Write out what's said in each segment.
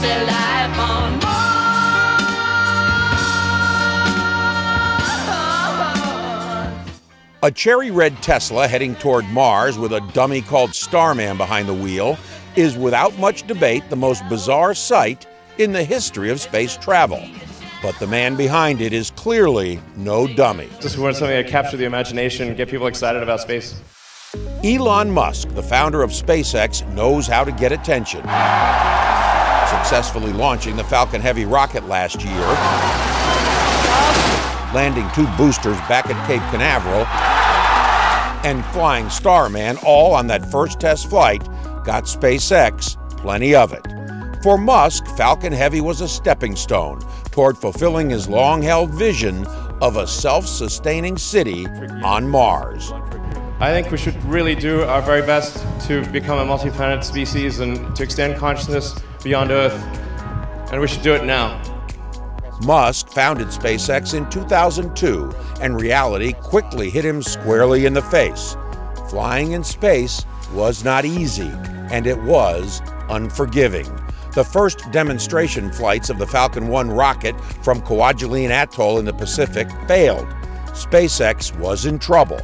say life on Mars. A cherry red Tesla heading toward Mars with a dummy called Starman behind the wheel is without much debate the most bizarre sight in the history of space travel. But the man behind it is clearly no dummy. Just wanted something to capture the imagination, get people excited about space. Elon Musk, the founder of SpaceX, knows how to get attention. Successfully launching the Falcon Heavy rocket last year, landing two boosters back at Cape Canaveral, and flying Starman all on that first test flight got SpaceX plenty of it. For Musk, Falcon Heavy was a stepping stone toward fulfilling his long held vision of a self sustaining city on Mars. I think we should really do our very best to become a multi planet species and to extend consciousness beyond Earth. And we should do it now. Musk founded SpaceX in 2002, and reality quickly hit him squarely in the face. Flying in space was not easy, and it was unforgiving. The first demonstration flights of the Falcon 1 rocket from Kwajalein Atoll in the Pacific failed. SpaceX was in trouble,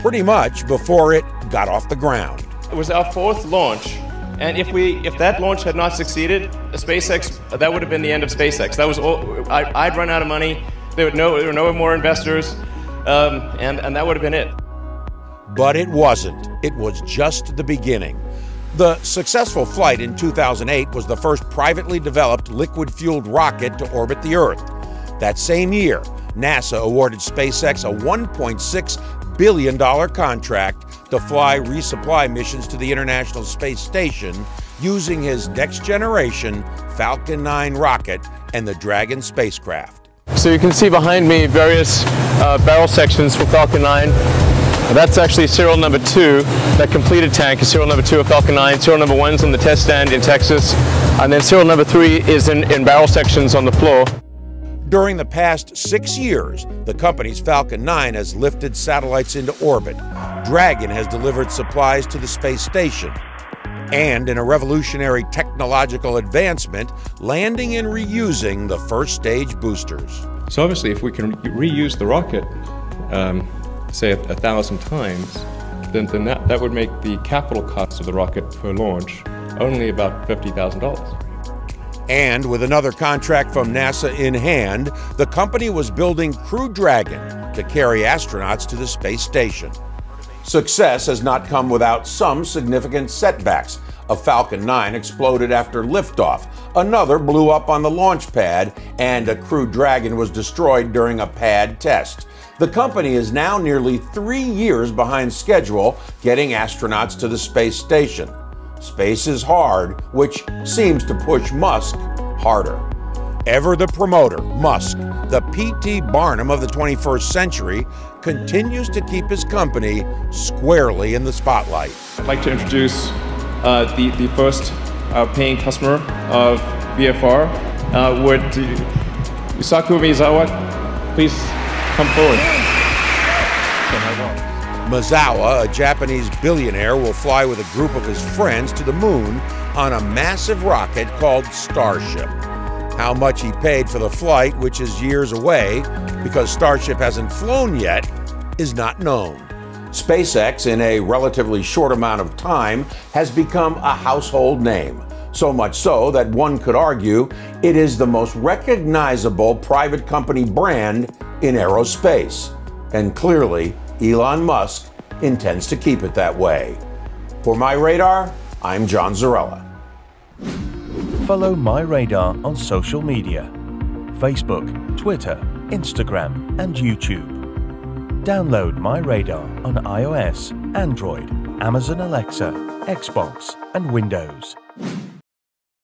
pretty much before it got off the ground. It was our fourth launch, and if we if that launch had not succeeded, SpaceX that would have been the end of SpaceX. That was all. I, would run out of money. There would no there were no more investors, um, and and that would have been it. But it wasn't. It was just the beginning. The successful flight in 2008 was the first privately developed liquid fueled rocket to orbit the Earth. That same year, NASA awarded SpaceX a $1.6 billion contract to fly resupply missions to the International Space Station using his next generation Falcon 9 rocket and the Dragon spacecraft. So you can see behind me various uh, barrel sections for Falcon 9. That's actually serial number two. That completed tank is serial number two of Falcon 9. Serial number one's on the test stand in Texas. And then serial number three is in, in barrel sections on the floor. During the past six years, the company's Falcon 9 has lifted satellites into orbit. Dragon has delivered supplies to the space station. And in a revolutionary technological advancement, landing and reusing the first stage boosters. So obviously, if we can reuse the rocket, um, say, a, a thousand times, then, then that, that would make the capital cost of the rocket per launch only about $50,000. And with another contract from NASA in hand, the company was building Crew Dragon to carry astronauts to the space station. Success has not come without some significant setbacks. A Falcon 9 exploded after liftoff, another blew up on the launch pad, and a Crew Dragon was destroyed during a pad test. The company is now nearly three years behind schedule getting astronauts to the space station. Space is hard, which seems to push Musk harder. Ever the promoter, Musk, the P.T. Barnum of the 21st century, continues to keep his company squarely in the spotlight. I'd like to introduce uh, the, the first uh, paying customer of BFR. Uh, would Yusaku Maezawa please come forward. Maezawa, a Japanese billionaire, will fly with a group of his friends to the moon on a massive rocket called Starship. How much he paid for the flight, which is years away because Starship hasn't flown yet, is not known. SpaceX, in a relatively short amount of time, has become a household name. So much so that one could argue it is the most recognizable private company brand in aerospace. And clearly, Elon Musk intends to keep it that way. For My Radar, I'm John Zarrella. Follow My Radar on social media Facebook, Twitter, Instagram, and YouTube. Download My Radar on iOS, Android, Amazon Alexa, Xbox, and Windows.